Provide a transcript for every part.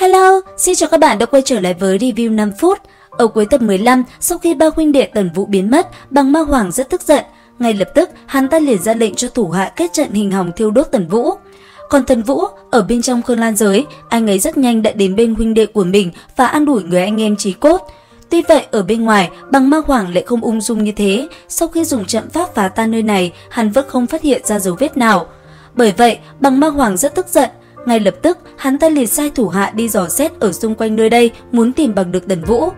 Hello, xin chào các bạn đã quay trở lại với review 5 phút. Ở cuối tập 15, sau khi ba huynh đệ Tần Vũ biến mất, bằng ma hoàng rất tức giận. Ngay lập tức, hắn ta liền ra lệnh cho thủ hạ kết trận hình hòng thiêu đốt Tần Vũ. Còn Tần Vũ, ở bên trong Khương Lan giới, anh ấy rất nhanh đã đến bên huynh đệ của mình và an ủi người anh em trí cốt. Tuy vậy, ở bên ngoài, bằng ma hoàng lại không ung dung như thế. Sau khi dùng trận pháp phá tan nơi này, hắn vẫn không phát hiện ra dấu vết nào. Bởi vậy, bằng ma hoàng rất tức giận, ngay lập tức, hắn ta liền sai thủ hạ đi dò xét ở xung quanh nơi đây, muốn tìm bằng được Tần Vũ.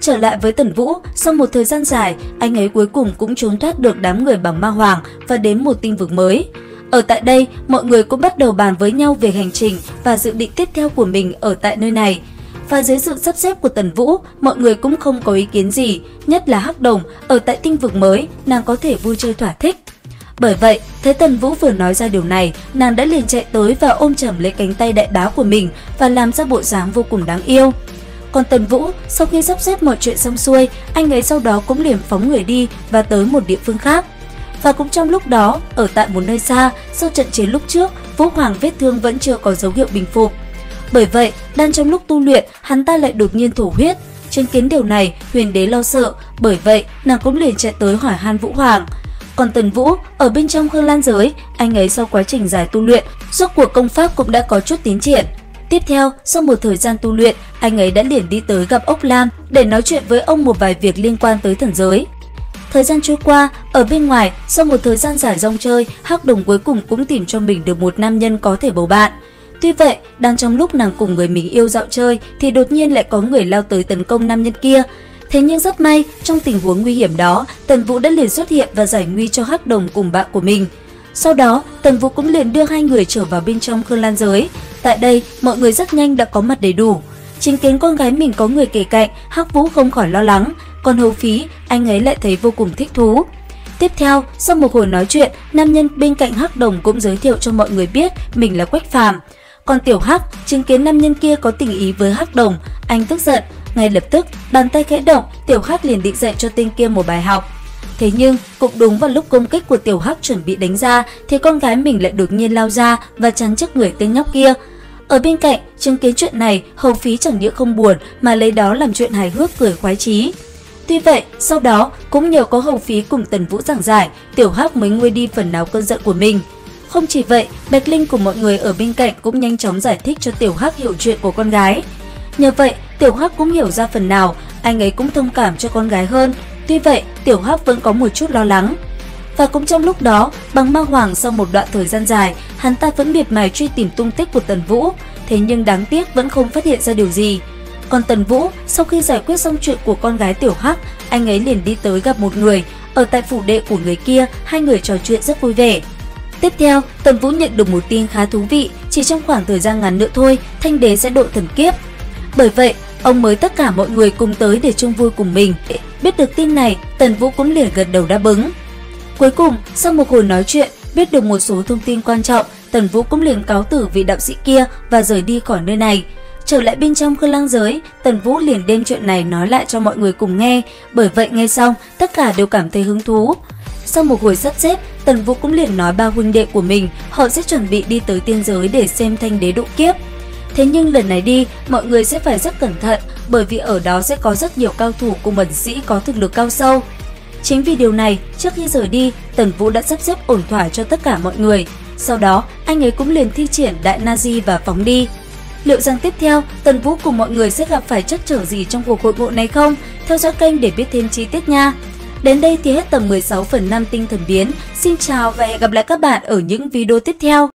Trở lại với Tần Vũ, sau một thời gian dài, anh ấy cuối cùng cũng trốn thoát được đám người bằng ma hoàng và đến một tinh vực mới. Ở tại đây, mọi người cũng bắt đầu bàn với nhau về hành trình và dự định tiếp theo của mình ở tại nơi này. Và dưới sự sắp xếp của Tần Vũ, mọi người cũng không có ý kiến gì, nhất là Hắc Đồng, ở tại tinh vực mới, nàng có thể vui chơi thỏa thích. Bởi vậy, thấy Tần Vũ vừa nói ra điều này, nàng đã liền chạy tới và ôm chầm lấy cánh tay đại bá của mình và làm ra bộ dáng vô cùng đáng yêu. Còn Tần Vũ, sau khi sắp xếp mọi chuyện xong xuôi, anh ấy sau đó cũng liền phóng người đi và tới một địa phương khác. Và cũng trong lúc đó, ở tại một nơi xa, sau trận chiến lúc trước, Vũ Hoàng vết thương vẫn chưa có dấu hiệu bình phục. Bởi vậy, đang trong lúc tu luyện, hắn ta lại đột nhiên thổ huyết. Chứng kiến điều này, huyền đế lo sợ, bởi vậy nàng cũng liền chạy tới hỏi han Vũ Hoàng. Còn Tần Vũ, ở bên trong Khương Lan giới, anh ấy sau quá trình dài tu luyện, rốt cuộc công pháp cũng đã có chút tiến triển. Tiếp theo, sau một thời gian tu luyện, anh ấy đã liền đi tới gặp Ốc Lam để nói chuyện với ông một vài việc liên quan tới thần giới. Thời gian trôi qua, ở bên ngoài, sau một thời gian giải rong chơi, Hắc Đồng cuối cùng cũng tìm cho mình được một nam nhân có thể bầu bạn. Tuy vậy, đang trong lúc nàng cùng người mình yêu dạo chơi thì đột nhiên lại có người lao tới tấn công nam nhân kia. Thế nhưng rất may, trong tình huống nguy hiểm đó, Tần Vũ đã liền xuất hiện và giải nguy cho Hắc Đồng cùng bạn của mình. Sau đó, Tần Vũ cũng liền đưa hai người trở vào bên trong Khương Lan giới. Tại đây, mọi người rất nhanh đã có mặt đầy đủ. Chứng kiến con gái mình có người kể cạnh, Hắc Vũ không khỏi lo lắng, còn Hầu Phí, anh ấy lại thấy vô cùng thích thú. Tiếp theo, sau một hồi nói chuyện, nam nhân bên cạnh Hắc Đồng cũng giới thiệu cho mọi người biết mình là Quách Phàm. Còn Tiểu Hắc chứng kiến nam nhân kia có tình ý với Hắc Đồng, anh tức giận, ngay lập tức, bàn tay khẽ động, Tiểu Hắc liền định dạy cho tên kia một bài học. Thế nhưng, cũng đúng vào lúc công kích của Tiểu Hắc chuẩn bị đánh ra, thì con gái mình lại đột nhiên lao ra và chắn trước người tên nhóc kia. Ở bên cạnh, chứng kiến chuyện này, Hầu Phí chẳng những không buồn mà lấy đó làm chuyện hài hước cười khoái chí. Tuy vậy, sau đó, cũng nhờ có Hầu Phí cùng Tần Vũ giảng giải, Tiểu Hắc mới nguôi đi phần nào cơn giận của mình. Không chỉ vậy, Bạch Linh cùng mọi người ở bên cạnh cũng nhanh chóng giải thích cho Tiểu Hắc hiểu chuyện của con gái. Nhờ vậy, Tiểu Hắc cũng hiểu ra phần nào, anh ấy cũng thông cảm cho con gái hơn. Tuy vậy, Tiểu Hắc vẫn có một chút lo lắng. Và cũng trong lúc đó, bằng ma hoàng sau một đoạn thời gian dài, hắn ta vẫn miệt mài truy tìm tung tích của Tần Vũ, thế nhưng đáng tiếc vẫn không phát hiện ra điều gì. Còn Tần Vũ, sau khi giải quyết xong chuyện của con gái Tiểu Hắc, anh ấy liền đi tới gặp một người, ở tại phủ đệ của người kia, hai người trò chuyện rất vui vẻ. Tiếp theo, Tần Vũ nhận được một tin khá thú vị, chỉ trong khoảng thời gian ngắn nữa thôi, Thanh Đế sẽ độ thần kiếp. Bởi vậy, ông mới tất cả mọi người cùng tới để chung vui cùng mình. Biết được tin này, Tần Vũ cũng liền gật đầu đáp ứng. Cuối cùng, sau một hồi nói chuyện, biết được một số thông tin quan trọng, Tần Vũ cũng liền cáo tử vị đạo sĩ kia và rời đi khỏi nơi này. Trở lại bên trong khương lang giới, Tần Vũ liền đem chuyện này nói lại cho mọi người cùng nghe, bởi vậy nghe xong, tất cả đều cảm thấy hứng thú. Sau một hồi sắp xếp, Tần Vũ cũng liền nói ba huynh đệ của mình, họ sẽ chuẩn bị đi tới tiên giới để xem thanh đế độ kiếp. Thế nhưng lần này đi, mọi người sẽ phải rất cẩn thận bởi vì ở đó sẽ có rất nhiều cao thủ cùng bẩn sĩ có thực lực cao sâu. Chính vì điều này, trước khi rời đi, Tần Vũ đã sắp xếp ổn thỏa cho tất cả mọi người. Sau đó, anh ấy cũng liền thi triển đại Nazi và phóng đi. Liệu rằng tiếp theo, Tần Vũ cùng mọi người sẽ gặp phải trắc trở gì trong cuộc hội ngộ này không? Theo dõi kênh để biết thêm chi tiết nha! Đến đây thì hết tầm 16 phần 5 tinh thần biến. Xin chào và hẹn gặp lại các bạn ở những video tiếp theo.